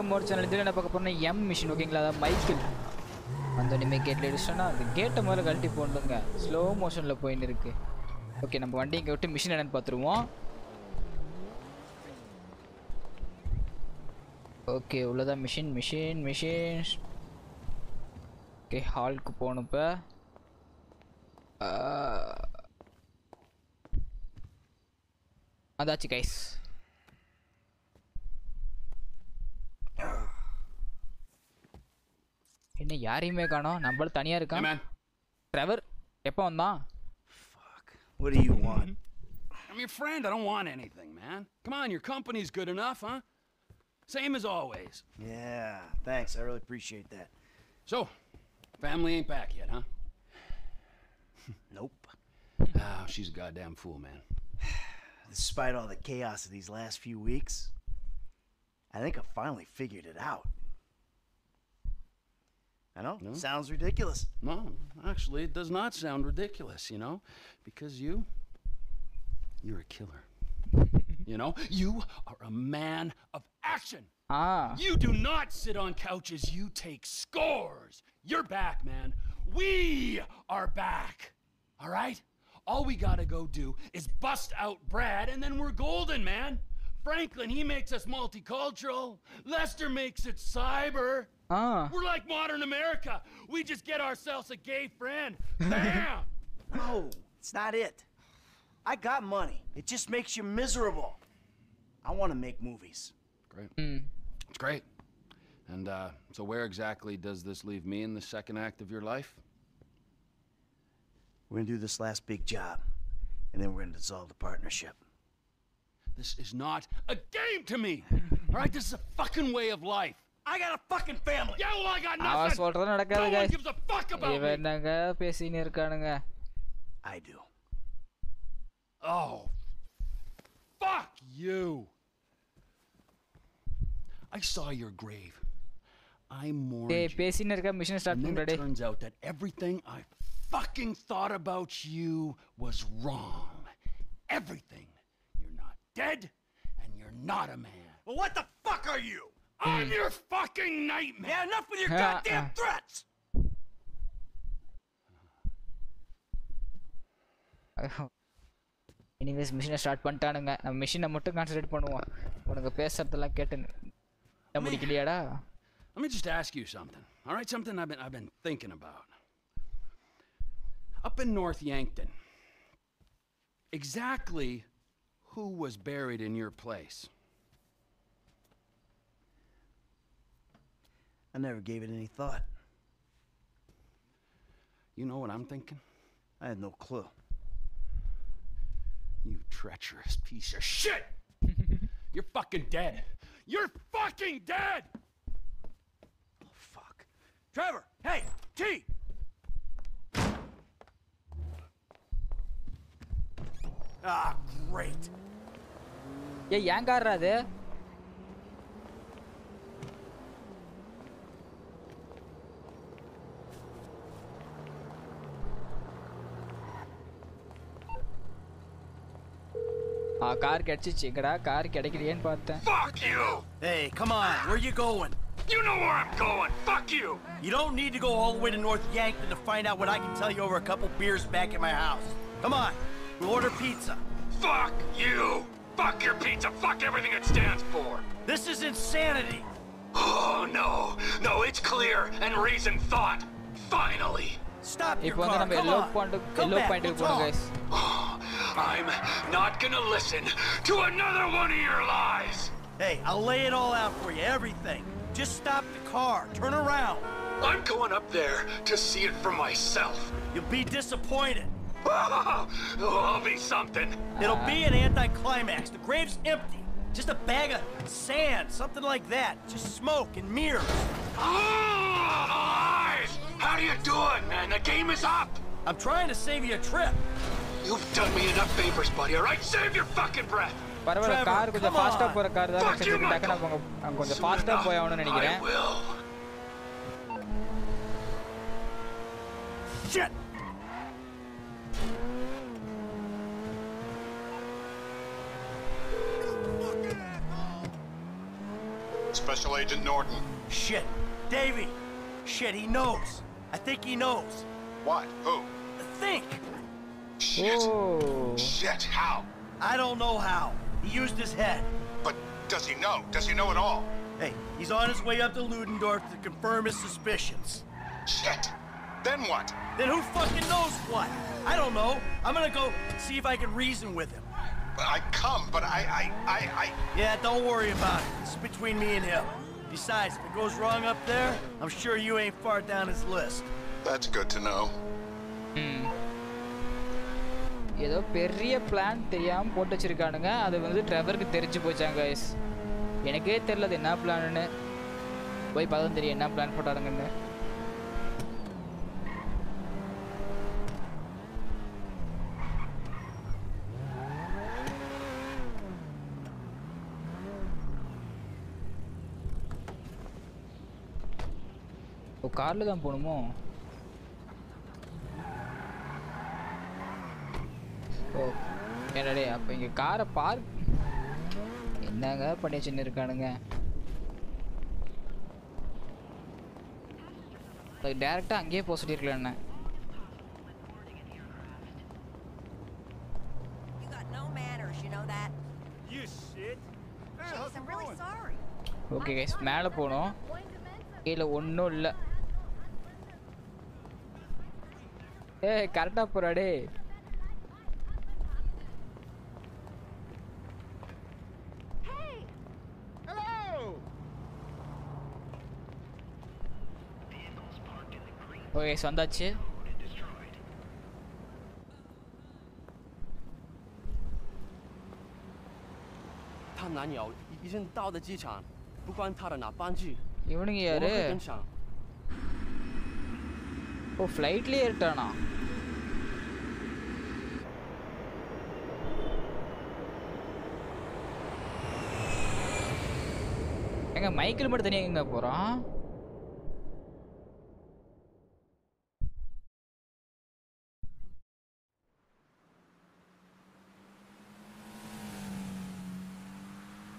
Welcome ஒரு channel இதில் என்ன பார்க்க போறோம்னா எம் மிஷின் ஓகேங்களா அதாவது மைக்கிள் அந்த இனிமேல் கேட்டில் அடிச்சிட்டோன்னா அந்த கேட்டை முதல்ல கழட்டி போடணுங்க. ஸ்லோ மோஷனில் போயின்னு இருக்கு. ஓகே நம்ம வண்டி இங்கே விட்டு மிஷின் என்னென்னு பார்த்துருவோம். ஓகே உள்ளதான் மிஷின் மிஷின் மிஷின் ஓகே ஹாலுக்கு போகணும் இப்போ. அதாச்சு கைஸ் என்ன யாரையுமே காணோம் நம்மள தனியா Hey, இருக்கான் man. ட்ரெவர் எப்போ வந்தான் What do you want? I'm your friend. I don't want anything, man. Come on, your company's good enough, huh? Same as always. yeah, thanks. I really appreciate that. So, family ain't back yet, huh? Nope. Oh, she's a goddamn fool, man. Despite all the chaos of these last few weeks, I think I finally figured it out. I know, No? sounds ridiculous. No, actually, it does not sound ridiculous, you know? Because you, you're a killer. you know? You are a man of action. Ah. You do not sit on couches, you take scores. You're back, man. We are back. All right? All we gotta go do is bust out Brad, and then we're golden, man. Franklin, he makes us multicultural. Lester makes it cyber. Ah We're like modern America. We just get ourselves a gay friend. Bam! No, it's not it. I got money. It just makes you miserable. I want to make movies. Great. ம் It's great. And uh, so, where exactly does this leave me in the second act of your life? We're going to do this last big job, and then we're going to dissolve the partnership. This is not a game to me. All right, this is a fucking way of life. I got a fucking family. Yeah, well, I got அவன் nothing. சொல்றது No நடக்காது one guys gives a fuck about இவன் me. என்னங்க பேசின்னு இருக்கானுங்க I do. Oh, fuck you. I saw your grave. I mourned டேய் you. பேசின்னு இருக்க மிஷின் ஸ்டார்ட் And then பண்ணுறா it turns out that everything I fucking thought about you was wrong. Everything. You're not dead, and you're not a man. Well, what the fuck are you? I'm your fucking nightmare. Yeah, enough with your Ah, goddamn ah. threats. Anyways மிஷினை start பண்ணிட்டானுங்க நம்ம மிஷினை மட்டும் concentrate பண்ணுவோம் உனக்கு பேசுறதெல்லாம் கேட்டு என்ன முடிக்கலையாடா Let me just ask you something. All right, something I've been I've been thinking about. Up in North Yankton, exactly who was buried in your place? I never gave it any thought. You know what I'm thinking? I had no clue. You treacherous piece of shit! You're fucking dead. You're fucking dead! Oh, fuck. Trevor! Hey! T! Ah, great. ஏய் ஏன் கார்ரா அது ஆ car கிடைச்சிச்சு எங்கடா car கிடைக்கலையேன்னு பார்த்தேன் Fuck you! Hey, come on. Where you going? You know where I'm going! Fuck you! You don't need to go all the way to North Yankton to find out what I can tell you over a couple beers back at my house. Come on. We order pizza. Fuck you! Fuck your pizza! Fuck everything it stands for! This is insanity! Oh, no! No, it's clear and reason thought! Finally! Stop your car, come on! Come back, we'll talk! Oh, I'm not gonna listen to another one of your lies! Hey, I'll lay it all out for you, everything. Just stop the car, turn around. I'm going up there to see it for myself. You'll be disappointed. Oh, I'll be something. It'll be an anticlimax. The grave's empty. Just a bag of sand, something like that. Just smoke and mirrors. Oh, the lies! How do you do it, man? The game is up! I'm trying to save you a trip. You've done me enough favors, buddy, alright? Save your fucking breath! பரவாயில்ல Trevor, car கொஞ்சம் come ஃபாஸ்ட்டாக on. போகிற car தான் Fuck you, சரி டக்குனு Michael. அவங்க அவங்க கொஞ்சம் Soon ஃபாஸ்ட்டாக enough, போய் ஆகணும்னு நினைக்கிறேன் I will. Shit! Special Agent Norton. Shit. Davy. Shit, he knows. I think he knows. What? Who? Think. Shit. Oh. Shit, how? I don't know how. He used his head. But does he know? Does he know at all? Hey, he's on his way up to Ludendorff to confirm his suspicions. Shit. Then what? Then who fucking knows what? I don't know. I'm gonna go see if I can reason with him. I come, but I, I, I, I. Yeah, don't worry about it. It's between me and him. Besides, if it goes wrong up there, I'm sure you ain't far down his list. That's good to know. ஏதோ பெரிய plan தெரியாம போட்டு வச்சிருக்கானுங்க அது வந்து ட்ரெவருக்கு தெரிஞ்சு போச்சாங்க guys எனக்கே தெரியல அது என்ன பிளான்னு போய் பார்த்தா தெரியும் என்ன பிளான் போட்டாருங்கன்னு கார்ல தான் போகணுமோ ஓ என்னடே அப்போ இங்கே காரை பார்க் என்னங்க பண்ணி வச்சுன்னு இருக்கானுங்க அது டேரெக்டாக அங்கேயே போக சொல்லியிருக்கலாம் என்ன You got no manners, you know that? You shit. Jeez, I'm really sorry. Okay guys மேலே போகணும் கீழே ஒன்றும் இல்லை ஏ கரெக்டாக போகிறாடே ஓகே வந்தாச்சு 他男友已经到了机场，不管他的哪班机， இவனுங்க 我们 யாரு 会跟上。 ஓ ஃப்ளைட்லேயே ஏறிட்டானா எங்க மைக்கிள் மட்டும் தனியாக எங்க போகிறான்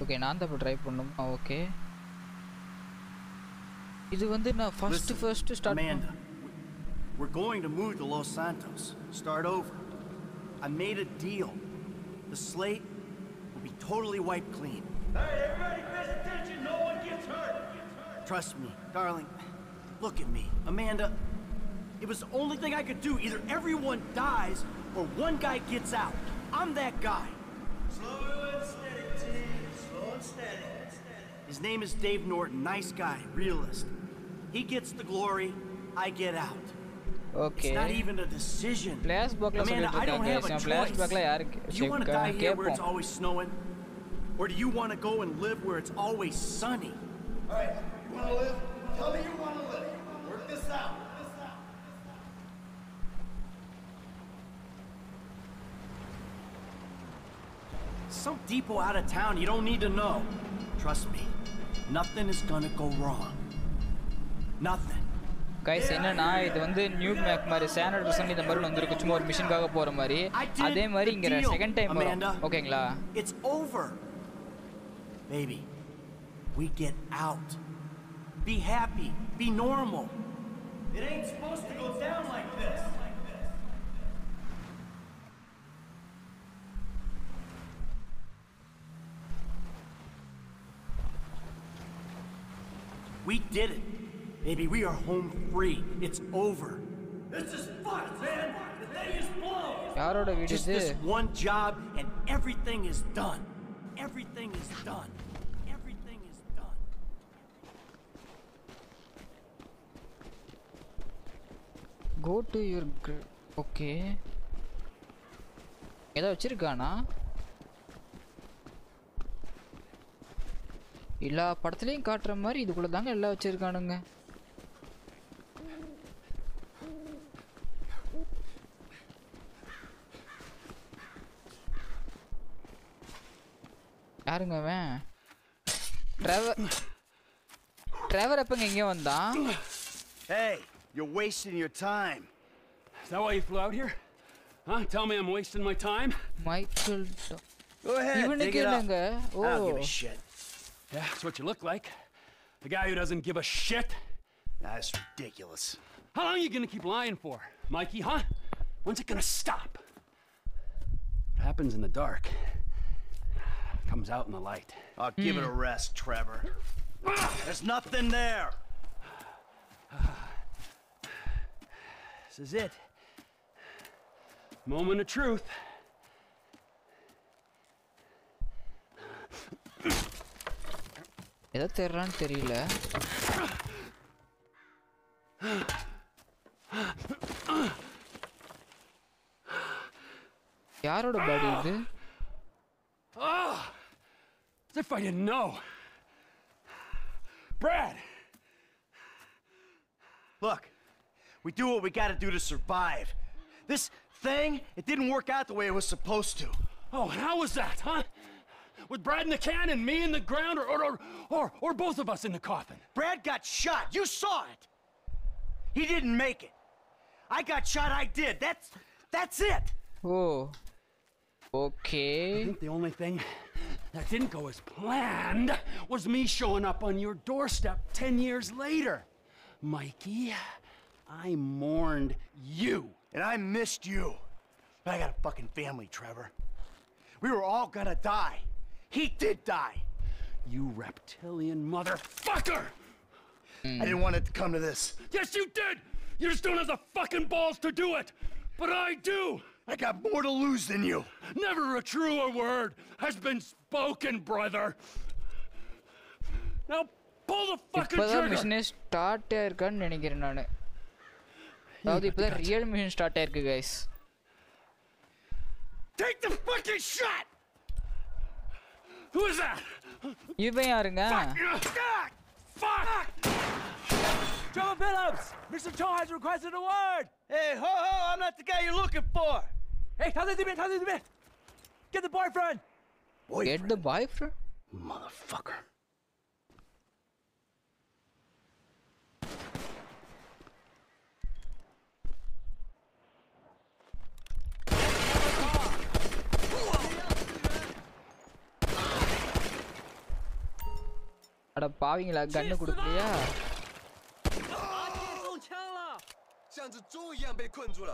ஓகே நான் தான் இப்போ ட்ரை பண்ணுமா ஓகே இது வந்து நான் first first start we're going to move to Los Santos. Start over. I made a deal. The slate will be totally wiped clean. Hey, everybody pays attention. No one gets hurt. Trust me, darling. Look at me. Amanda, it was the only thing I could do. Either everyone dies or one guy gets out. I'm that guy. Slow and steady, team. Slow and steady. His name is Dave Norton. Nice guy, realist. He gets the glory, I get out. Okay It's not even a decision. Flash back ல Amanda, சொல்லிட்டு I don't இருக்காங்க. have a சரி, flash choice. back ல யாருக்கு Do you want to சரி, die here where it's கேட்போம். always snowing? Or do you want to go and live where it's always sunny? All right, you want to live? Tell me you want to live. Work this out. Some depot out of town you don't need to know. Trust me, nothing is gonna go wrong. Nothing. Guys என்னன்னா இது வந்து new make மாதிரி channel reason இந்த மாதிரி வந்திருக்கு சும்மா ஒரு மிஷினுக்காக போற மாதிரி I did அதே மாதிரி the இங்க deal, செகண்ட் டைம் வரும் Amanda. ஓகேங்களா It's over. Baby, we get out. Be happy. Be normal. It ain't supposed to go down like this. We did it. Baby, we are home free. It's over. This is fucked, man. The thing is blown. யாரோட வீடு Just இது this one job and everything is done. Everything is done. Everything is done. Go to your okay ஏதோ வச்சிருக்கானா எல்லா படத்துலயும் காட்டுற மாதிரி இதுக்குள்ள தாங்க எல்லாம் வச்சிருக்கானுங்க யாருங்க அவன் டிரைவர் டிரைவர் எப்பங்க இங்கே வந்தான் Hey, you're wasting your time. Is that why you flew out here? Huh? Tell me I'm wasting my time? Michael Go ahead, dig இவனுக்கு it up. என்னங்க ஓ I don't give a shit. Yeah, that's what you look like. The guy who doesn't give a shit? That's ridiculous. How long are you gonna keep lying for, Mikey, huh? When's it gonna stop? What happens in the dark comes out in the light. I'll give it a rest, Trevor. There's nothing there. This is it. Moment of truth. எதை தெரியறான்னு தெரியல யாரோட பாடி இது As if I didn't know. Brad! Look, we do what we gotta do to survive. This thing, it didn't work out the way it was supposed to. Oh, and how was that, huh? With Brad in the cannon, me in the ground, or, or, or, or both of us in the coffin? Brad got shot. You saw it. He didn't make it. I got shot, I did. That's, that's it. Oh. Okay. I think the only thing that didn't go as planned was me showing up on your doorstep 10 years later. Mikey, I mourned you. And I missed you. But I got a fucking family, Trevor. We were all gonna die. He did die. You reptilian motherfucker! I didn't want it to come to this. Yes, you did! You just don't have the fucking balls to do it! But I do! I got more to lose than you. Never a truer word has been spoken, brother! Now pull the fucking இப்போதான் trigger! மிஷினே start ஆயிருக்கான்னு நினைக்கிறேன் நான் அதாவது இப்போதான் real machine start ஆயிருக்கு guys Take the fucking shot! Who is that? இவன் யாருங்க Ah, Fuck! Trevor Phillips! Mr. Cho has requested a word! Hey, ho ho! I'm not the guy you're looking for. Hey, 他在这边，他在这边 Get the boyfriend! Get the bye friend Motherfucker. அட பாவிங்களா கண்ணு கொடுக்கலையா 中枪了！像只猪一样被困住了。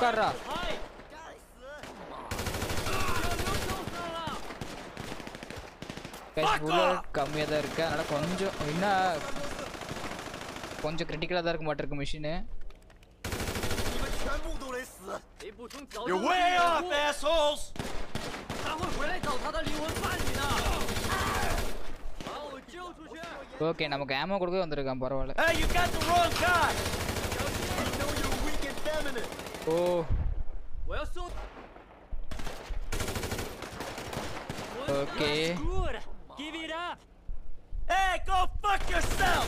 உட்கார்றா 嗨！கைஸ் bullet கம்மியாக தான் இருக்கு அதனால கொஞ்சம் இன்னும் கொஞ்சம் கிரிட்டிக்கலாக தான் இருக்க மாட்டிருக்கு machine 你们全部都得死！ 雷布冲早就 You're 为 way 你 off, 服务 assholes! 他会回来找他的灵魂伴侣的。把我救出去！ okay நமக்கு ஏமோ கொடுக்கவே வந்திருக்கான் பரவாயில்ல Hey, you got the wrong guy! feminine. O 我要送。 Okay. Good. Give it up. Hey, go fuck yourself!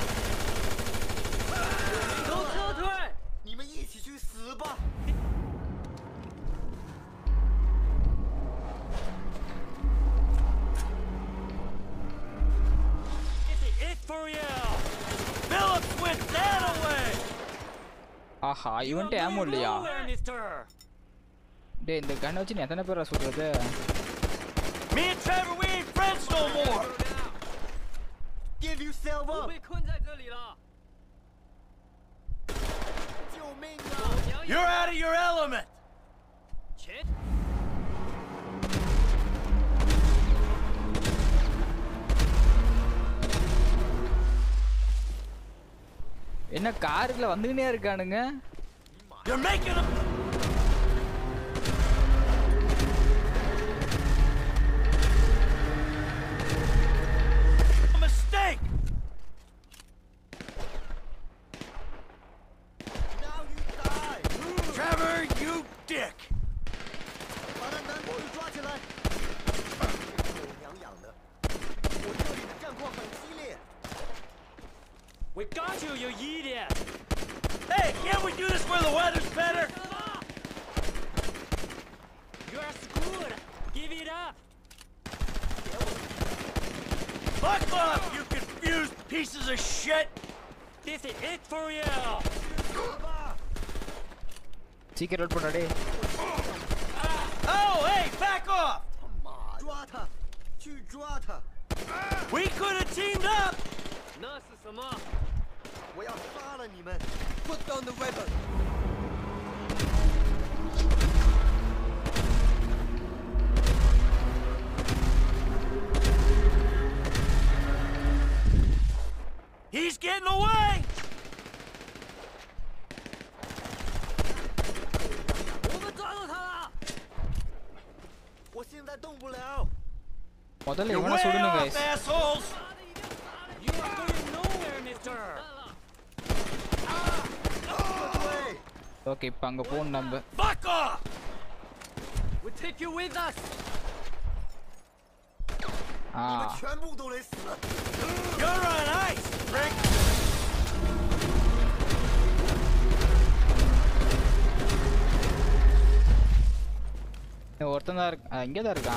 都撤退！你们一起去死吧！ This is it for you. ஆஹா இவன்ட்டு ஏமோ இல்லையா டேய் இந்த கண்ணை வச்சு நீ எத்தனை பேரா சொல்றது Me and Trevor, we ain't friends no more! Give yourself up! You're out of your element! என்ன காருக்குள்ள வந்துக்கினே இருக்கானுங்க? You're making a... Hey, can't we do this where the weather's better? You're screwed! Give it up! Fuck off, you confused pieces of shit! This is it for you! சீக்கிரம் role பண்ணாடே Oh, hey, back off! 抓他，去抓他！ We could have teamed up! 那是什么？ Put down the weapon. He's getting away! You're way off, assholes! You are going nowhere, mister! Okay, panga phone number. Fuck off! We take you with us. Ah. You're on ice, prick. Ne ortan dar, hangi dar ga?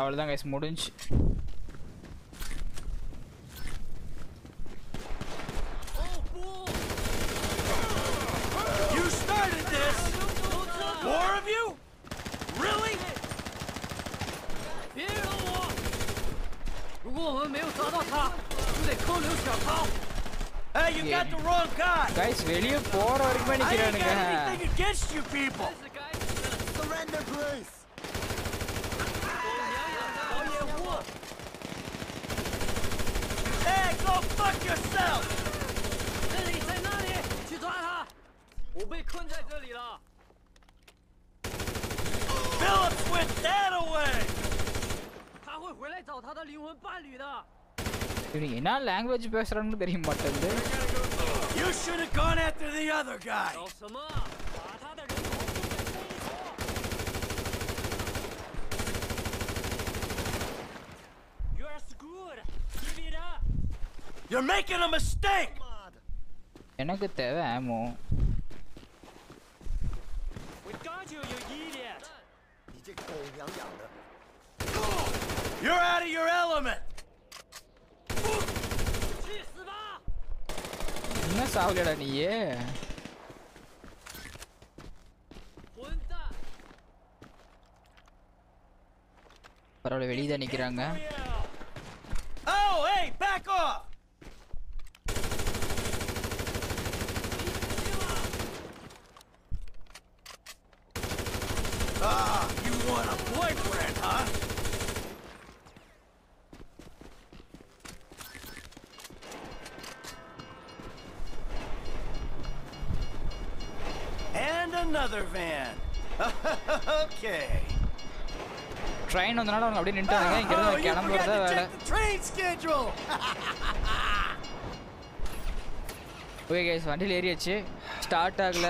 Avladan guys, mudunch. you got the wrong guy. Guys, வெளிய போற வரைக்கும் நிக்கறானுங்க. I got anything against you people. Surrender, please. Oh, oh, hey, go fuck yourself. 那里在那里，去抓他！我被困在这里了。Philips went that away. என்ன language பேசுறான்னு தெரிய மாட்டேங்குது You should have gone after the other guy. You're screwed. Give it up. You're making a mistake. எனக்கு தேவை ஆமோ We got you, you idiot. You're out of your element. என்ன சாவலடா நீயே? பரவாயில்ல வெளியே தான் நிற்கிறாங்க ட்ரெயின் வந்தனால அவங்க அப்படியே நின்ட்டாங்க இங்க இருந்து கிளம்புறத வேலை ஓகே गाइस வண்டியில் ஏறியாச்சு. ஸ்டார்ட் ஆகல.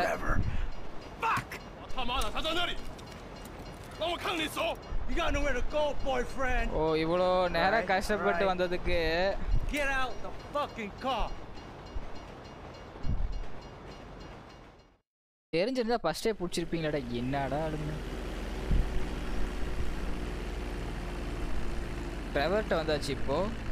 ஓ இவ்வளோ நேரம் கஷ்டப்பட்டு வந்ததுக்கு. தெரிஞ்சிருந்தா ஃபர்ஸ்டே பிடிச்சிருப்பீங்களாடா. என்னடா அழுங்க ட்ரைவர்கிட்ட வந்தாச்சு இப்போது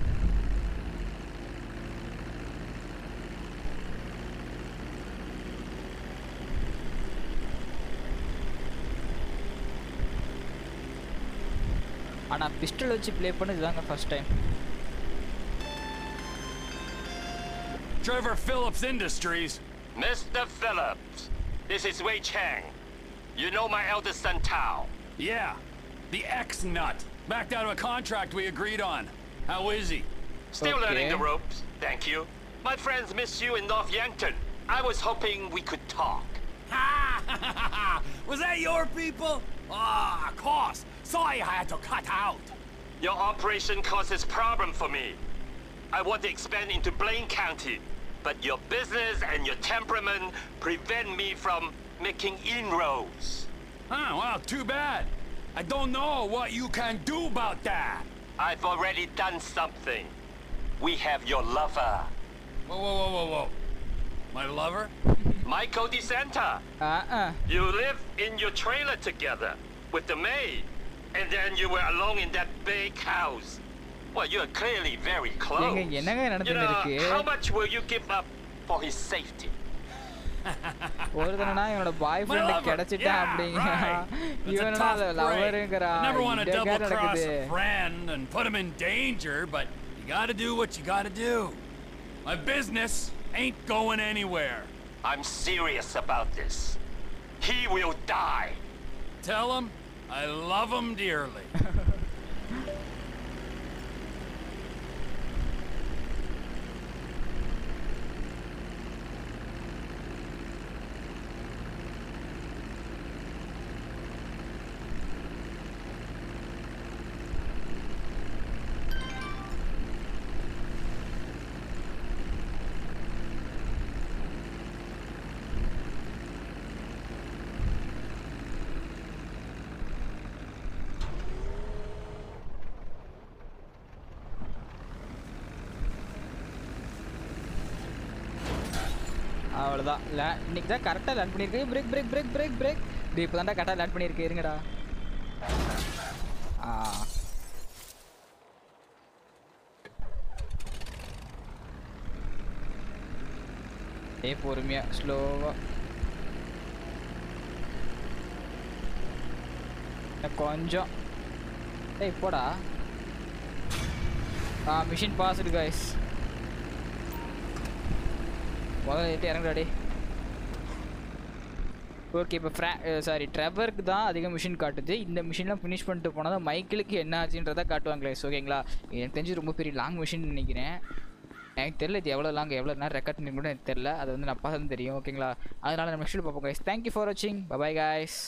ஆனால் பிஸ்டல் வச்சு ப்ளே பண்ணது the first time. Trevor Philips Industries. Mr. Philips, this is Wei Cheng. You know my eldest son Tao. Yeah, the ex-nut. Backed out of a contract we agreed on. How is he? Still learning the ropes, thank you. My friends miss you in North Yankton. I was hoping we could talk. Ha! Was that your people? Ah, of course. Sorry I had to cut out. Your operation causes problem for me. I want to expand into Blaine County, but your business and your temperament prevent me from making inroads. Huh, well, too bad. I don't know what you can do about that. I've already done something. We have your lover. Whoa, whoa, whoa, whoa, whoa. My lover? Michael DeSanta. Uh-uh. You live in your trailer together with the maid. And then you were alone in that big house. Well, you're clearly very close. you know, how much will you give up for his safety? ஒரு தடனா இவனோட பாய் My friend lover. கிடைச்சிட்டான் Yeah, அப்படிங்க right. It's a இவனோட tough break. லவருங்கிறா You never want to இதெங்க double cross நடக்குது a friend and put him in danger, but you gotta do what you gotta do. My business ain't going anywhere. I'm serious about this. He will die. Tell him I love him dearly. அவ்வளோதான் லே இன்னைக்கு தான் கரெக்டாக land பண்ணியிருக்கு. Brake brake brake brake brake இது இப்போ தான்டா கரெக்டாக land பண்ணியிருக்கு. இருங்கடா. ஆ. ஏ பொறுமையா ஸ்லோவா கொஞ்சம். ஏய் போடா. ஆ மிஷின் பாஸ்டு கைஸ் முதல்ல ஏற்றி இறங்குடாடி ஓகே இப்போ ஃப்ரா சாரி ட்ரெவருக்கு தான் அதிக மிஷின் காட்டுது. இந்த மிஷின்லாம் ஃபினிஷ் பண்ணிட்டு போனால் தான் மைக்கிளுக்கு என்ன ஆச்சுன்றதை காட்டுவாங்களே ஓகேங்களா எனக்கு தெரிஞ்சு ரொம்ப பெரிய லாங் மிஷின் நினைக்கிறேன். எனக்கு தெரியல இது எவ்வளோ லாங் எவ்வளோ நேரம் ரெக்கார்ட் பண்ணி கூட எனக்கு தெரில அது வந்து நான் பார்த்தா தான் தெரியும் ஓகேங்களா அதனால நம்ம மிஷின் பார்ப்போம் கைஸ் தேங்க்யூ ஃபார் வாட்சிங் பபாய் கைஸ்